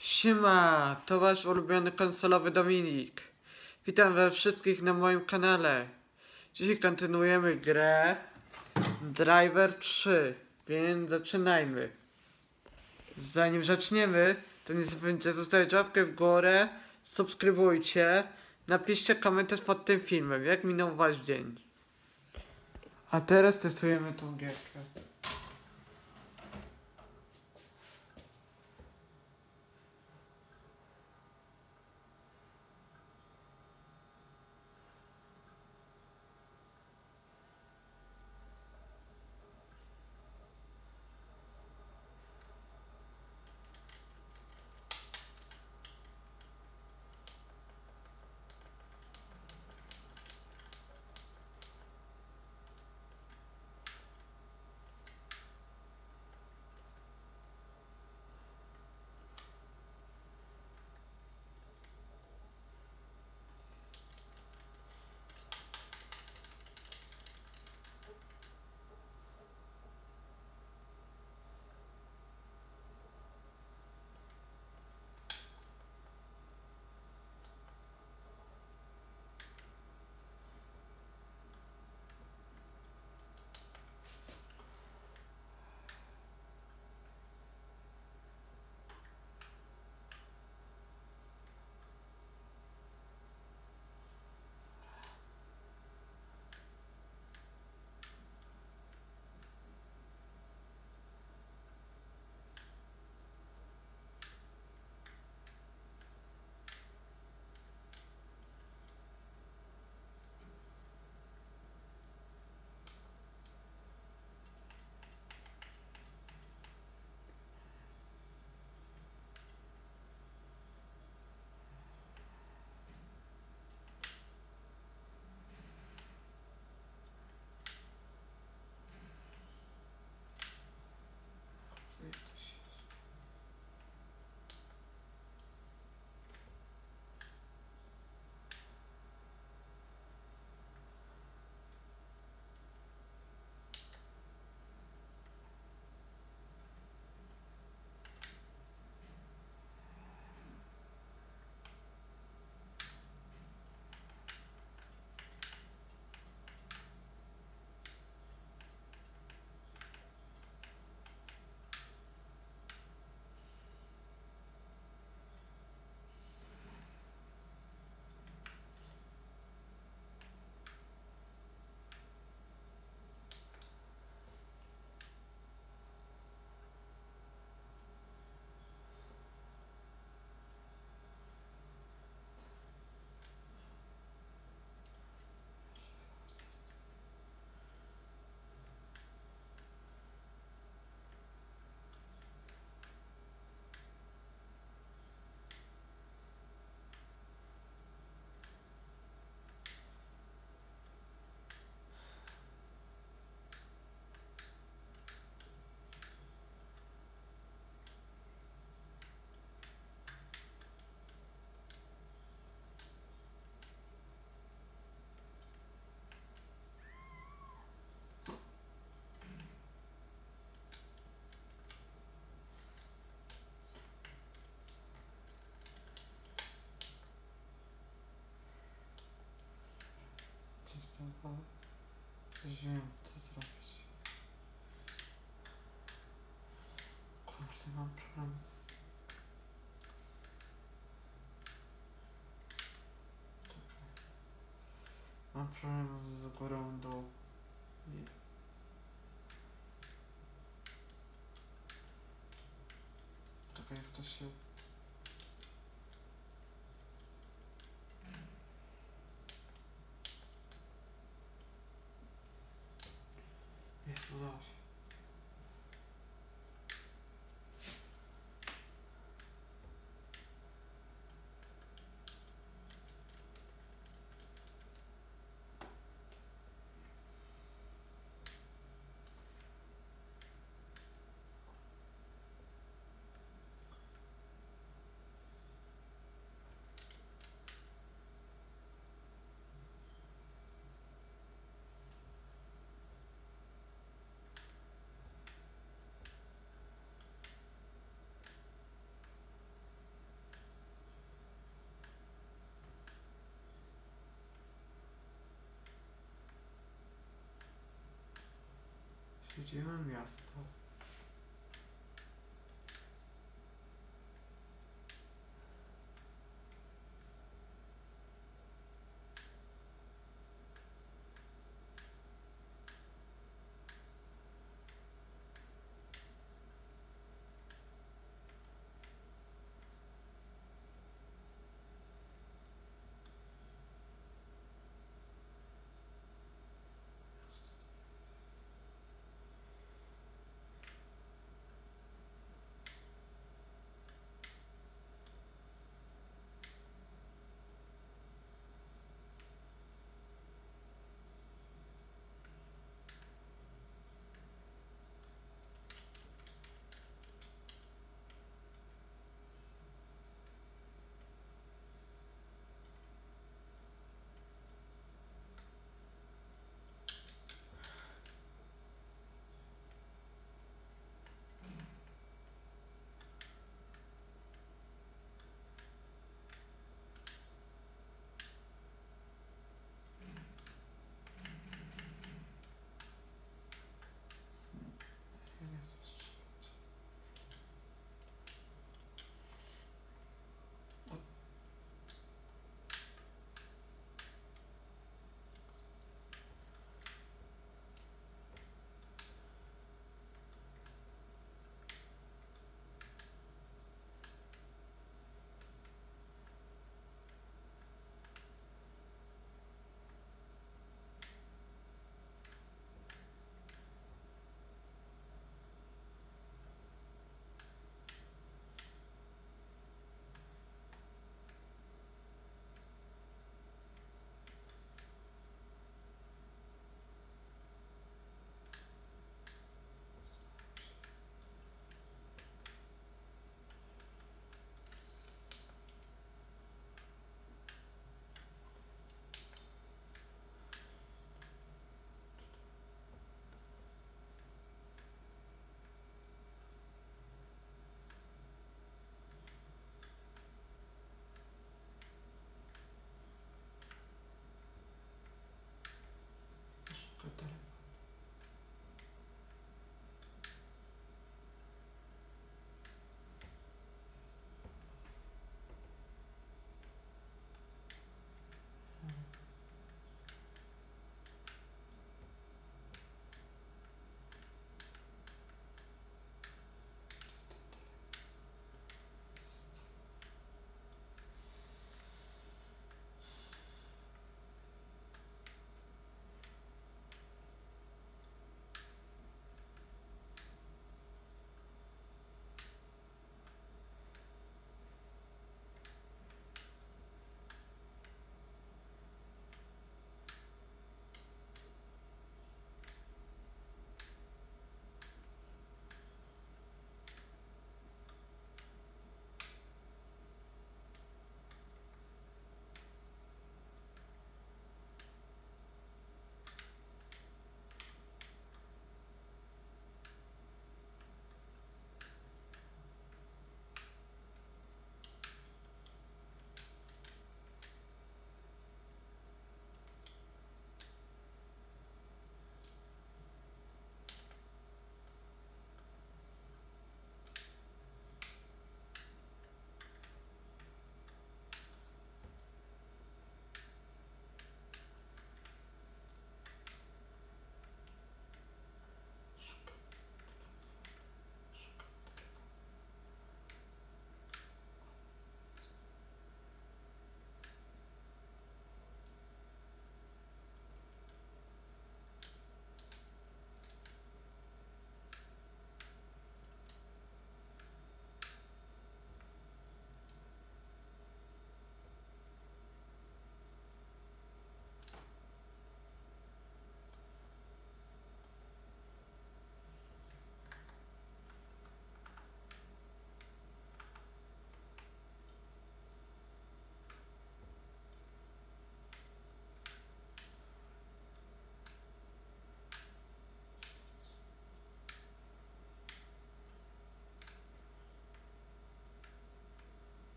Siema, to wasz ulubiony konsolowy Dominik. Witam we wszystkich na moim kanale. Dzisiaj kontynuujemy grę Driver 3, więc zaczynajmy. Zanim zaczniemy, to nie zapomnijcie zostawić łapkę w górę, subskrybujcie, napiszcie komentarz pod tym filmem, jak minął wasz dzień. A teraz testujemy tą gierkę. Tam wiem, co zrobić. Kurde, mam problem z... Mam problem z górą dół. Czekaj, jak to się... Jedziemy miasto.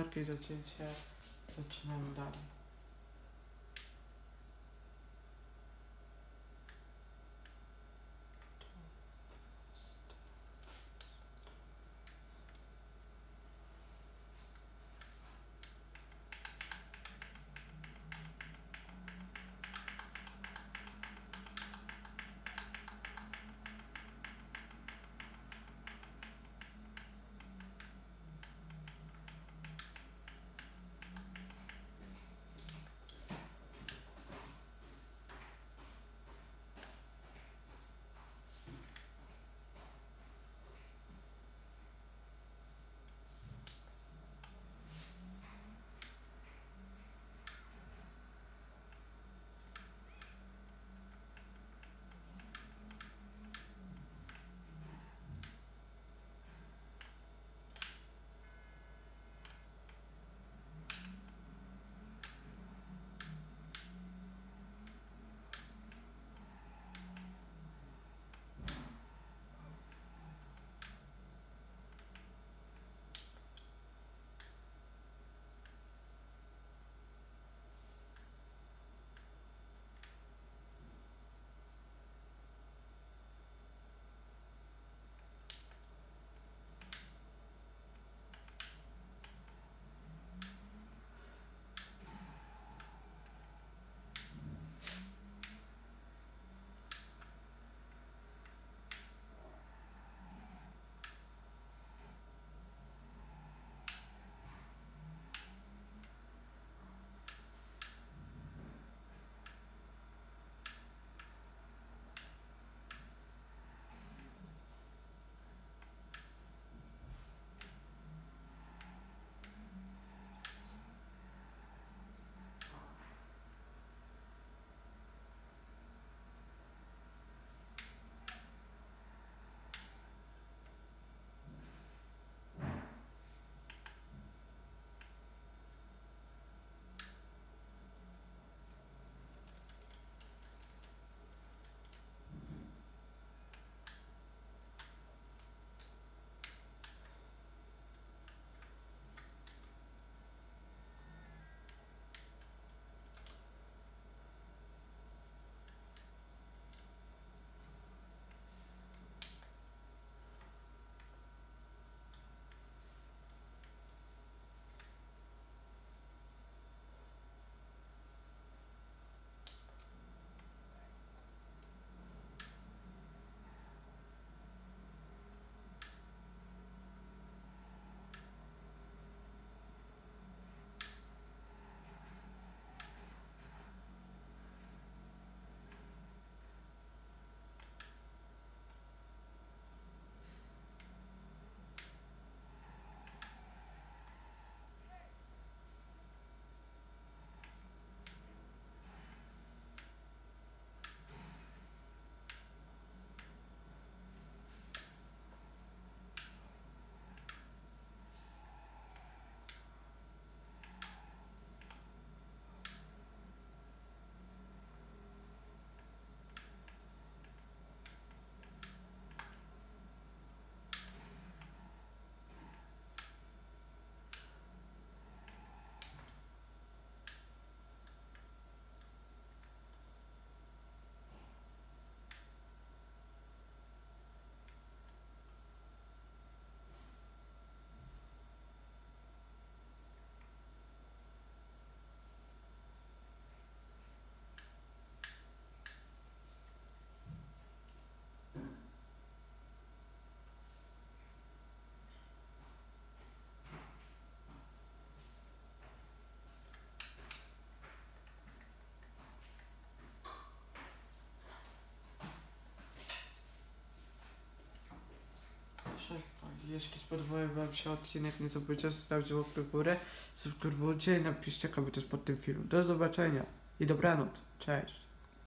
Варки затінця. Починаємо далі. Jeśli spodobał Wam się odcinek, nie zabudźcie zostawić łapkę w górę, subskrybujcie i napiszcie komentarz pod tym filmem. Do zobaczenia i dobranoc. Cześć.